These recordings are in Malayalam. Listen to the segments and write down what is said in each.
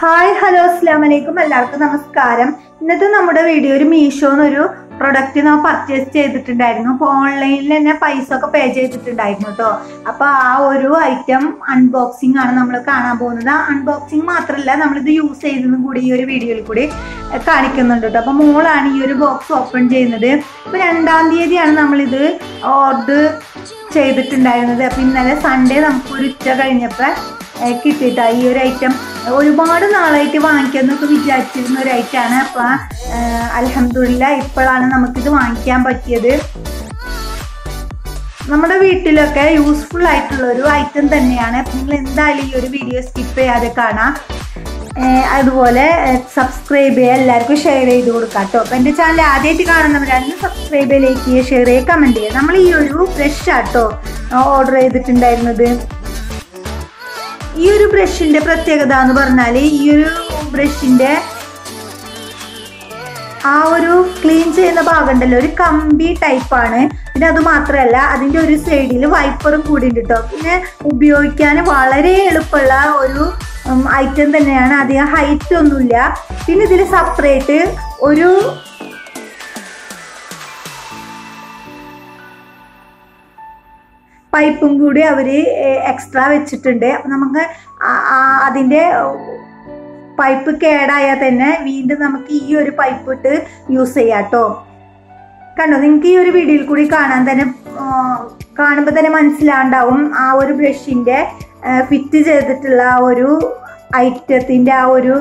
ഹായ് ഹലോ അസ്ലാം വലൈക്കും എല്ലാവർക്കും നമസ്കാരം. ഇന്നത്തെ നമ്മുടെ വീഡിയോ ഒരു മീഷോ മീഷോന്നൊരു പ്രൊഡക്റ്റ് നമ്മൾ പർച്ചേസ് ചെയ്തിട്ടുണ്ടായിരുന്നു. അപ്പോൾ ഓൺലൈനിൽ തന്നെ പൈസ ഒക്കെ പേ ചെയ്തിട്ടുണ്ടായിരുന്നു കേട്ടോ അപ്പോൾ ആ ഒരു ഐറ്റം അൺബോക്സിംഗ് ആണ് നമ്മൾ കാണാൻ പോകുന്നത്. അൺബോക്സിംഗ് മാത്രമല്ല നമ്മളിത് യൂസ് ചെയ്തതും കൂടി ഈ ഒരു വീഡിയോയിൽ കൂടി കാണിക്കുന്നുണ്ട് കേട്ടോ അപ്പോൾ മോളാണ് ഈ ഒരു ബോക്സ് ഓപ്പൺ ചെയ്യുന്നത്. ഇപ്പോൾ രണ്ടാം തീയതിയാണ് നമ്മളിത് ഓർഡർ ചെയ്തിട്ടുണ്ടായിരുന്നത്. അപ്പോൾ ഇന്നലെ സൺഡേ നമുക്ക് ഒരു ഉച്ച കഴിഞ്ഞപ്പോൾ കിട്ടിയിട്ടാ ഈ ഒരു ഐറ്റം ഒരുപാട് നാളായിട്ട് വാങ്ങിക്കാന്നൊക്കെ വിചാരിച്ചിരുന്ന ഒരു ഐറ്റമാണ് അപ്പൊ അലഹമില്ല ഇപ്പോഴാണ് നമുക്കിത് വാങ്ങിക്കാൻ പറ്റിയത്. നമ്മുടെ വീട്ടിലൊക്കെ യൂസ്ഫുൾ ആയിട്ടുള്ള ഒരു ഐറ്റം തന്നെയാണ് നിങ്ങൾ എന്തായാലും ഈ ഒരു വീഡിയോ സ്കിപ്പ് ചെയ്യാതെ കാണാം. അതുപോലെ സബ്സ്ക്രൈബ് ചെയ്യുക എല്ലാവർക്കും ഷെയർ ചെയ്ത് കൊടുക്കാം കേട്ടോ. അപ്പം എന്റെ ചാനൽ ആദ്യമായിട്ട് കാണുന്നവരാണെങ്കിൽ സബ്സ്ക്രൈബ് ചെയ്യുക ലൈക്ക് ചെയ്യുക ഷെയർ ചെയ്യുക കമന്റ് ചെയ്യുക. നമ്മൾ ഈ ഒരു ബ്രഷ് ആട്ടോ ഓർഡർ ചെയ്തിട്ടുണ്ടായിരുന്നത്. ഈ ഒരു ബ്രഷിന്റെ പ്രത്യേകത എന്ന് പറഞ്ഞാൽ ഈ ഒരു ബ്രഷിന്റെ ആ ഒരു ക്ലീൻ ചെയ്യുന്ന ഭാഗം ഉണ്ടല്ലോ ഒരു കമ്പി ടൈപ്പാണ് പിന്നെ അത് മാത്രമല്ല അതിന്റെ ഒരു സൈഡിൽ വൈപ്പറും കൂടി കേട്ടോ പിന്നെ ഉപയോഗിക്കാൻ വളരെ എളുപ്പമുള്ള ഒരു ഐറ്റം തന്നെയാണ്. അധികം ഹൈറ്റ് ഒന്നുമില്ല. പിന്നെ ഇതിൽ സെപ്പറേറ്റ് ഒരു പൈപ്പും കൂടി അവർ എക്സ്ട്രാ വെച്ചിട്ടുണ്ട്. അപ്പം നമുക്ക് അതിന്റെ പൈപ്പ് കേടായാൽ തന്നെ വീണ്ടും നമുക്ക് ഈ ഒരു പൈപ്പ് ഇട്ട് യൂസ് ചെയ്യാം കേട്ടോ കണ്ടോ? നിങ്ങൾക്ക് ഈ ഒരു വീഡിയോയിൽ കൂടി കാണാൻ തന്നെ കാണുമ്പോൾ തന്നെ മനസ്സിലാണ്ടാവും ആ ഒരു ബ്രഷിന്റെ ഫിറ്റ് ചെയ്തിട്ടുള്ള ആ ഒരു ഐറ്റത്തിന്റെ ആ ഒരു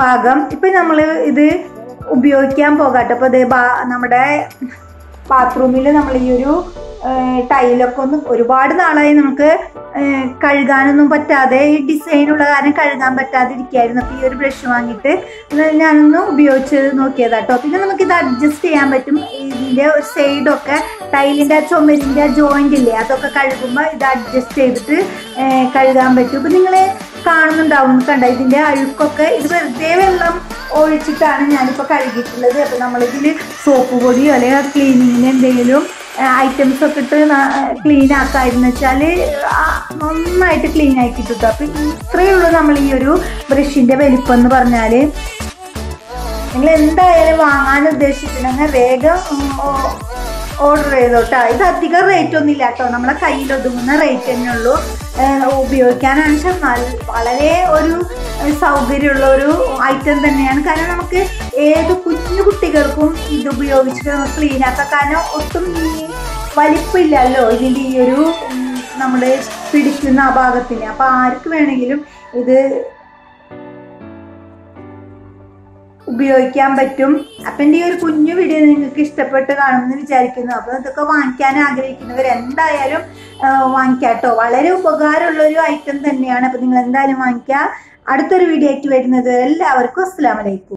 ഭാഗം. ഇപ്പം നമ്മൾ ഇത് ഉപയോഗിക്കാൻ പോകാട്ടോ അപ്പോൾ ഇത് നമ്മുടെ ബാത്റൂമിൽ നമ്മൾ ഈ ഒരു ടൈലൊക്കെ ഒന്നും ഒരുപാട് നാളായി നമുക്ക് കഴുകാനൊന്നും പറ്റാതെ ഈ ഡിസൈൻ ഉള്ള കാരണം കഴുകാൻ പറ്റാതെ ഇരിക്കുകയായിരുന്നു അപ്പോൾ ഈ ഒരു ബ്രഷ് വാങ്ങിയിട്ട് ഞാനൊന്ന് ഉപയോഗിച്ച് നോക്കിയതാട്ടോ പിന്നെ നമുക്കിത് അഡ്ജസ്റ്റ് ചെയ്യാൻ പറ്റും. ഇതിന്റെ ഒരു സൈഡൊക്കെ ടൈലിന്റെ ആ ചുമരിന്റെ ആ ജോയിന്റ് ഇല്ലേ അതൊക്കെ കഴുകുമ്പോൾ ഇത് അഡ്ജസ്റ്റ് ചെയ്തിട്ട് കഴുകാൻ പറ്റും. ഇപ്പം നിങ്ങൾ കാണുന്നുണ്ടാവും കണ്ട? ഇതിന്റെ അഴുക്കൊക്കെ ഇത് വെറുതെ വെള്ളം ഒഴിച്ചിട്ടാണ് ഞാനിപ്പോൾ കഴുകിയിട്ടുള്ളത്. അപ്പോൾ നമ്മളിതിൽ സോപ്പ് പൊടിയോ അല്ലെങ്കിൽ ക്ലീനിങ്ങിന് എന്തെങ്കിലും ഐറ്റംസ് ഒക്കെ ഇട്ട് ക്ലീൻ ആക്കായിരുന്നു. വെച്ചാൽ നന്നായിട്ട് ക്ലീൻ ആക്കി കിട്ടും അപ്പം ഇത്രയേ ഉള്ളൂ നമ്മൾ ഈ ഒരു ബ്രഷിന്റെ വലിപ്പം എന്ന് പറഞ്ഞാൽ നിങ്ങൾ എന്തായാലും വാങ്ങാൻ ഉദ്ദേശിച്ചിട്ടുണ്ടെങ്കിൽ വേഗം ഓർഡർ ചെയ്തോട്ടാ. ഇത് അധികം റേറ്റ് ഒന്നും ഇല്ല കേട്ടോ. നമ്മളെ കയ്യിൽ ഒതുങ്ങുന്ന റേറ്റ് തന്നെ ഉള്ളൂ. ഉപയോഗിക്കാനാണെന്ന് വെച്ചാൽ വളരെ ഒരു സൗകര്യമുള്ള ഒരു ഐറ്റം തന്നെയാണ്. കാരണം നമുക്ക് ഏത് കുഞ്ഞു കുട്ടികൾക്കും ഇത് ഉപയോഗിച്ചിട്ട് നമുക്ക് ക്ലീൻ ആക്കാം. കാരണം ഒട്ടും ഈ വലിപ്പില്ലല്ലോ ഇതിന്റെ ഈ ഒരു നമ്മുടെ പിടിക്കുന്ന ആ ഭാഗത്തിന്. അപ്പോൾ ആർക്ക് വേണമെങ്കിലും ഇത് ഉപയോഗിക്കാൻ പറ്റും. അപ്പം എന്റെ ഈ ഒരു കുഞ്ഞു വീഡിയോ നിങ്ങൾക്ക് ഇഷ്ടപ്പെട്ട് കാണുമെന്ന് വിചാരിക്കുന്നു. അപ്പോൾ ഇതൊക്കെ വാങ്ങിക്കാൻ ആഗ്രഹിക്കുന്നവർ എന്തായാലും വാങ്ങിക്കാട്ടോ വളരെ ഉപകാരമുള്ള ഒരു ഐറ്റം തന്നെയാണ്. അപ്പം നിങ്ങൾ എന്തായാലും വാങ്ങിക്കുക അടുത്തൊരു വീഡിയോ ആയിട്ട് വരുന്നത്. എല്ലാവർക്കും അസ്സലാമലൈക്കും